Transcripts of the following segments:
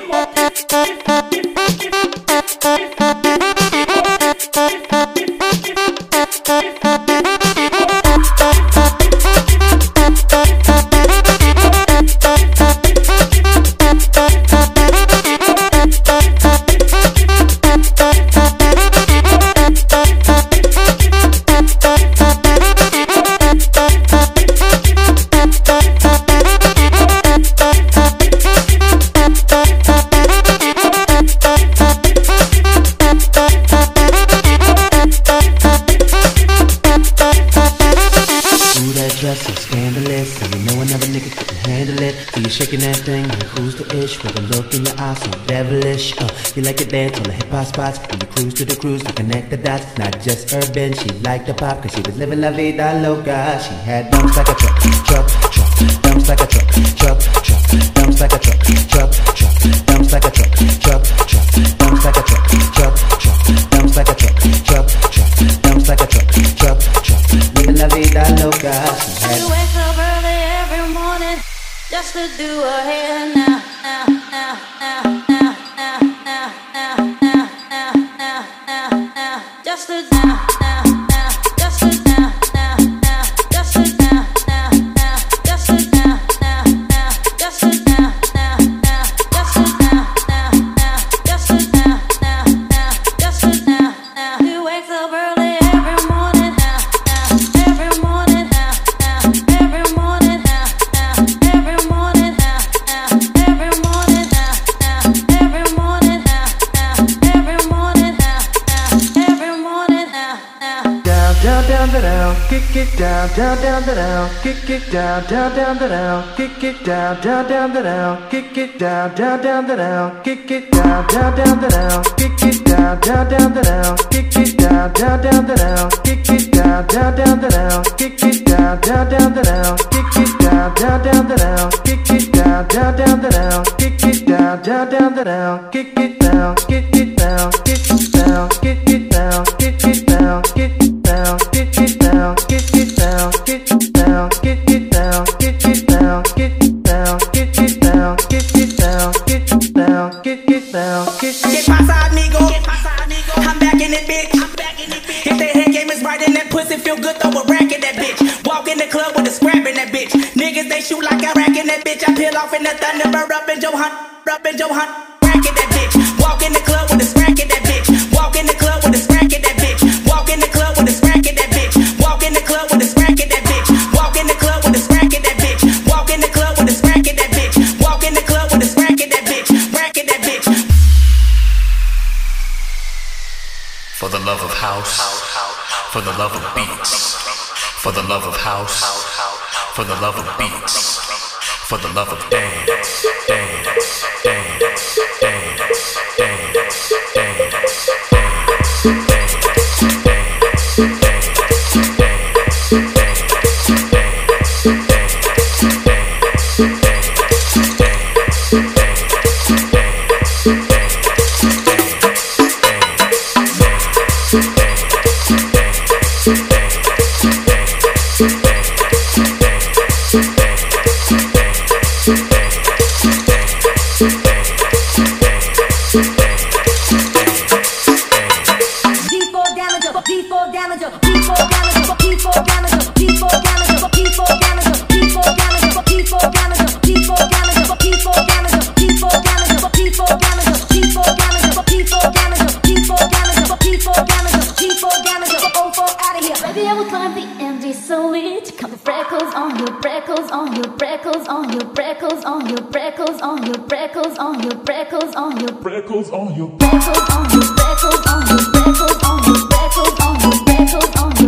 Primo. It. You're shaking that thing, like who's the ish? With a look in your eyes so devilish. Uh, you like to dance on the hip hop spots, when you cruise to the cruise to connect the dots. Not just urban, she liked the pop, cause she was living la vida loca. She had dumps like a truck, truck, truck, dumps like a truck, truck, truck, dumps like a truck, truck, truck, dumps like a truck, truck, truck, dumps like a truck, truck, truck, to do her hair now, kick it down, down, down, da down, kick it down, down, down, da down, kick it down, down, down, da down, kick it down, down, down, da down, kick it down, down, down, da down, kick it down, down, down, down, kick it down, down, down, down, kick it down, down, down, down, kick it down, down, down, down, kick it down, down, down, down, kick it down, down, down, down, kick it down, down, down, down, kick it down, kick it down, kick it down, kick it down, kick ¿Qué it pasa, amigo? I'm back in it, bitch. If the head game is right and that pussy feel good, throw a rack in that bitch. Walk in the club with a scrap in that bitch. Niggas, they shoot like a rack in that bitch. I peel off in the Thunderbird up in Joe Hunt, up in Joe Hunt. Rack in that bitch. Walk in the club with a scrack For the love of house, for the love of beats, for the love of house, for the love of beats, for the love of dance, dance, dance, solely to come the freckles on your freckles on your freckles on your freckles on your freckles on your freckles on your freckles on your Freckles on your freckles on your freckles on your freckles on your freckles on your freckles on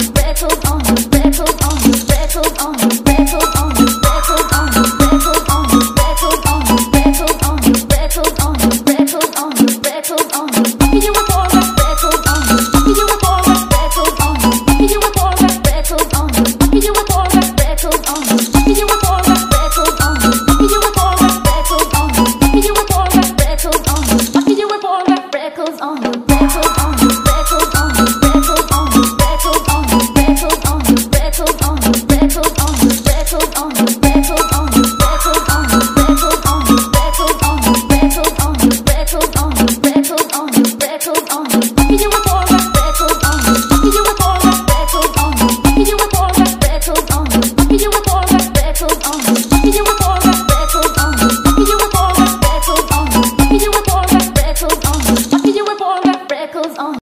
freckles on your freckles on